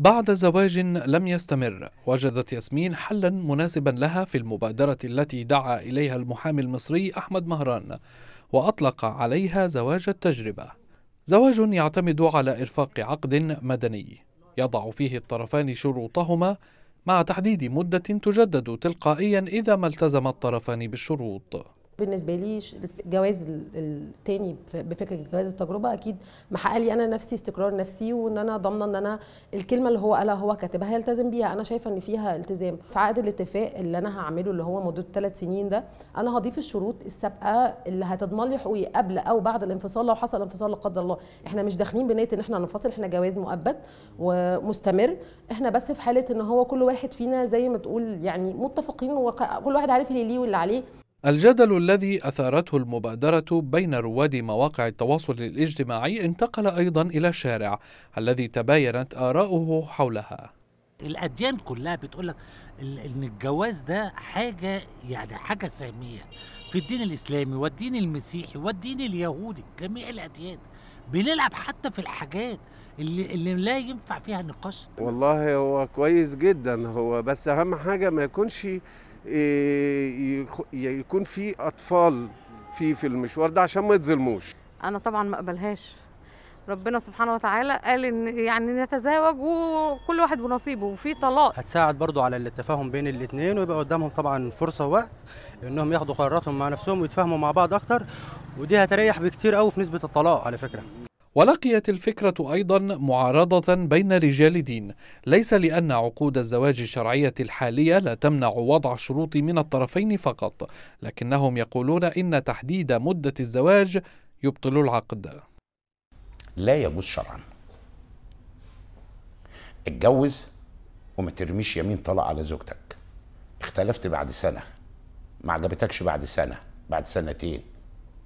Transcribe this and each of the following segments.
بعد زواج لم يستمر وجدت ياسمين حلا مناسبا لها في المبادرة التي دعا إليها المحامي المصري أحمد مهران وأطلق عليها زواج التجربة. زواج يعتمد على إرفاق عقد مدني يضع فيه الطرفان شروطهما مع تحديد مدة تجدد تلقائيا إذا ما التزم الطرفان بالشروط. بالنسبة لي الجواز التاني بفكرة جواز التجربة أكيد محقق لي أنا نفسي استقرار نفسي وإن أنا ضامنة إن أنا الكلمة اللي هو قالها هو كاتبها هيلتزم بيها. أنا شايفة إن فيها التزام. في عقد الاتفاق اللي أنا هعمله اللي هو مدته ثلاث سنين ده أنا هضيف الشروط السابقة اللي هتضمن لي حقوقي قبل أو بعد الانفصال لو حصل انفصال لا قدر الله. إحنا مش داخلين بنية إن إحنا ننفصل إحنا جواز مؤبد ومستمر. إحنا بس في حالة إن هو كل واحد فينا زي ما تقول يعني متفقين وكل واحد عارف اللي ليه واللي عليه. الجدل الذي أثارته المبادرة بين رواد مواقع التواصل الاجتماعي انتقل أيضا إلى الشارع الذي تباينت آراؤه حولها. الأديان كلها بتقول لك إن الجواز ده حاجة يعني حاجة سامية. في الدين الإسلامي والدين المسيحي والدين اليهودي جميع الأديان. بنلعب حتى في الحاجات اللي, اللي لا ينفع فيها نقاش. والله هو كويس جدا هو بس أهم حاجة ما يكونش يكون في أطفال في في المشوار ده عشان ما يتظلموش. أنا طبعا ما أقبلهاش. ربنا سبحانه وتعالى قال إن يعني نتزاوج وكل واحد بنصيبه وفي طلاق. هتساعد برضو على التفاهم بين الاثنين ويبقى قدامهم طبعا فرصة ووقت إنهم ياخدوا قراراتهم مع نفسهم ويتفاهموا مع بعض أكتر ودي هتريح بكتير قوي في نسبة الطلاق على فكرة. ولقيت الفكرة أيضا معارضة بين رجال دين. ليس لأن عقود الزواج الشرعية الحالية لا تمنع وضع الشروط من الطرفين فقط لكنهم يقولون إن تحديد مدة الزواج يبطل العقد. لا يجوز شرعا. اتجوز وما ترميش يمين طلاق على زوجتك. اختلفت بعد سنة. ما عجبتكش بعد سنة. بعد سنتين.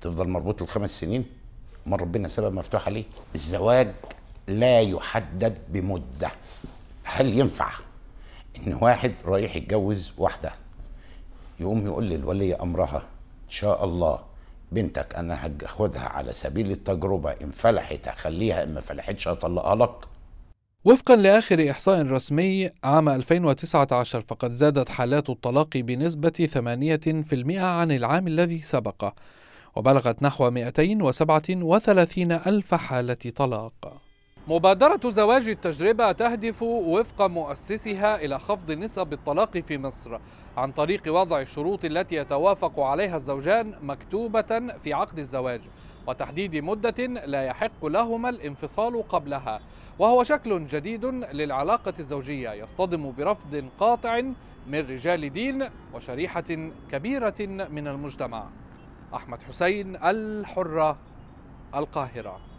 تفضل مربوط الخمس سنين؟ ما ربنا سبب مفتوح عليه الزواج لا يحدد بمدة. هل ينفع إن واحد رايح يتجوز واحدة؟ يقوم يقول للولي أمرها إن شاء الله بنتك أنا هاخدها على سبيل التجربة إن فلحت هخليها إن ما فلحتش هطلقها لك. وفقا لآخر إحصاء رسمي عام 2019 فقد زادت حالات الطلاق بنسبة 8% عن العام الذي سبقه. وبلغت نحو 237 ألف حالة طلاق. مبادرة زواج التجربة تهدف وفق مؤسسها إلى خفض نسب الطلاق في مصر عن طريق وضع الشروط التي يتوافق عليها الزوجان مكتوبة في عقد الزواج وتحديد مدة لا يحق لهما الانفصال قبلها وهو شكل جديد للعلاقة الزوجية يصطدم برفض قاطع من رجال دين وشريحة كبيرة من المجتمع. أحمد حسين الحرة القاهرة.